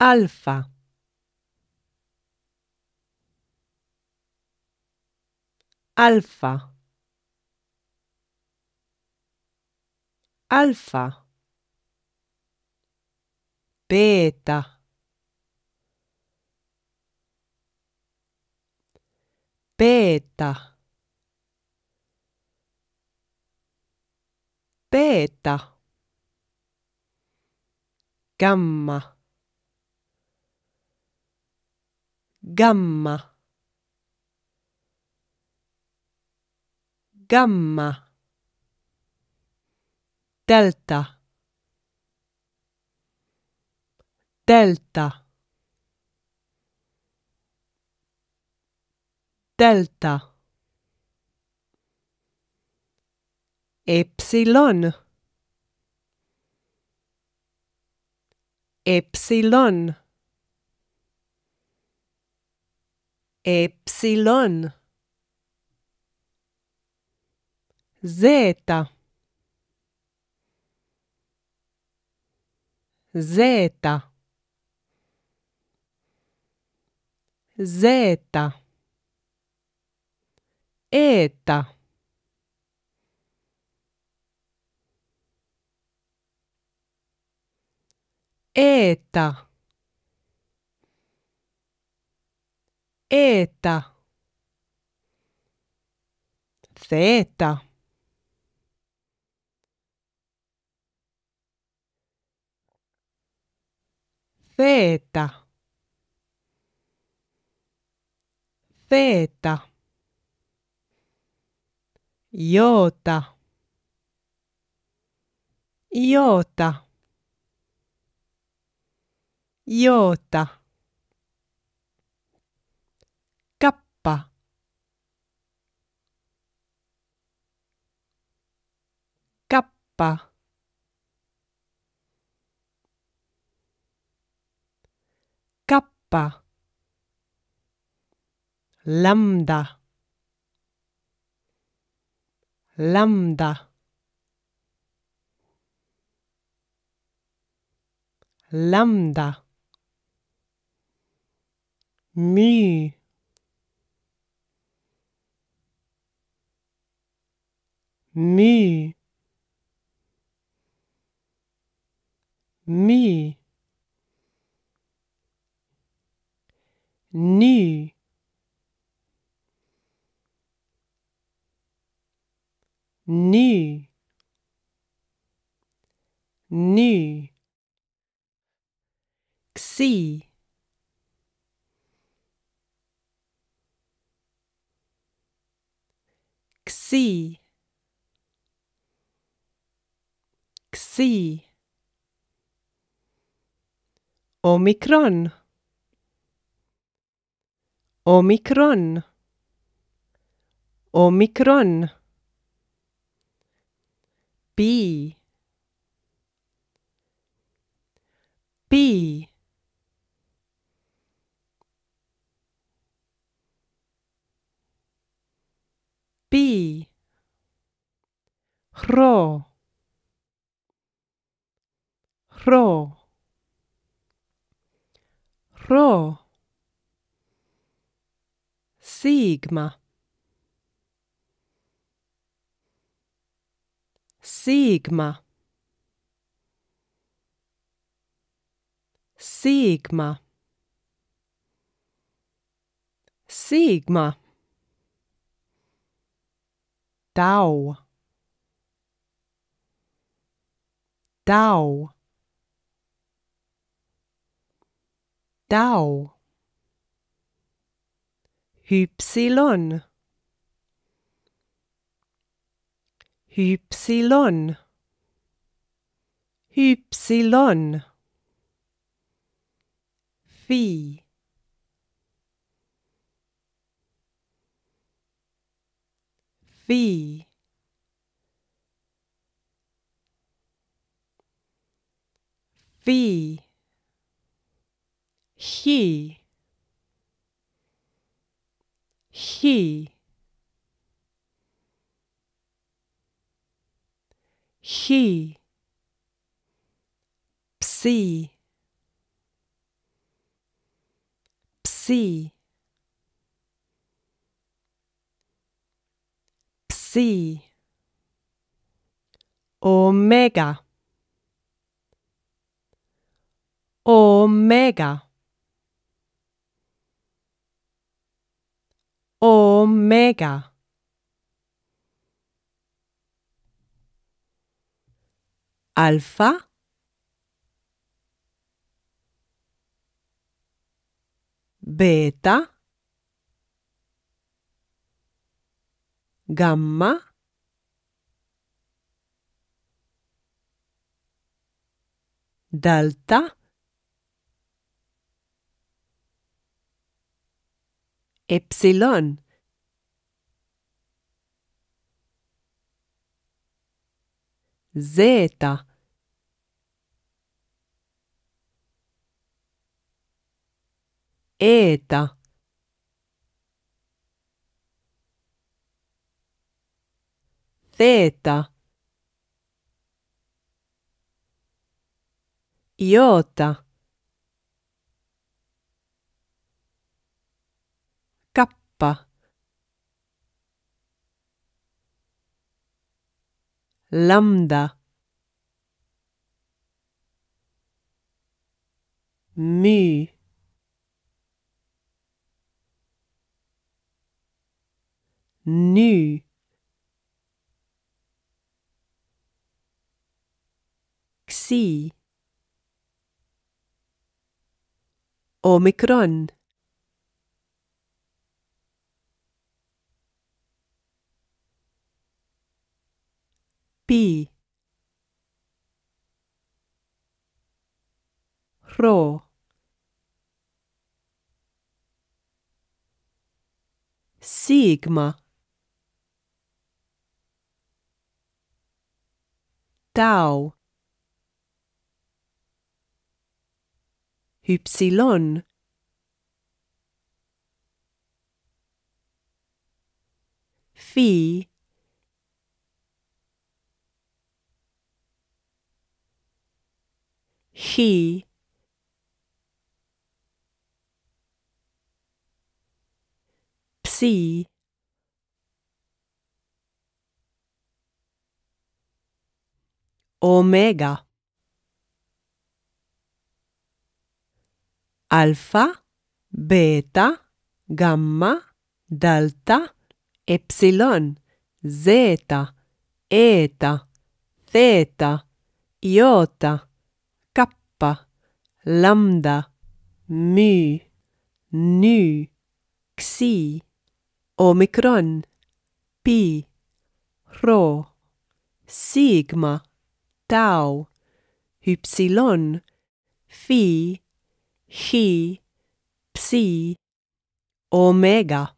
alfa. Alfa. Alfa. Beta. Beta beta gamma. Gamma. Gamma. Delta. Delta. Delta epsilon. Epsilon. Epsilon. Zeta zeta zeta eta eta eta zeta zeta zeta iota iota iota kappa. Kappa. Kappa. Lambda. Lambda. Lambda mu mu mu nu nu nu xi xi. Xi. Omikron omikron omikron B pi rho rho rho sigma. Sigma. Sigma. Sigma. Tau tau tau hypsilon. Hypsilon. Hypsilon. Phi. Phi B. chi chi chi psi psi psi omega Omega. Omega. Alfa. Beta. Gamma. Delta. Epsilon. Zeta. Eta. Theta. Iota. Kappa. Lambda. mu nu xi omikron pi rho sigma. Tau. Ypsilon. Phi chi psi omega alfa beta gamma delta epsilon zeta eta theta iota kappa lambda. My, nu xi. Omikron. Pi. Rho. Sigma. Tau. Ypsilon phi. Chi psi. Omega.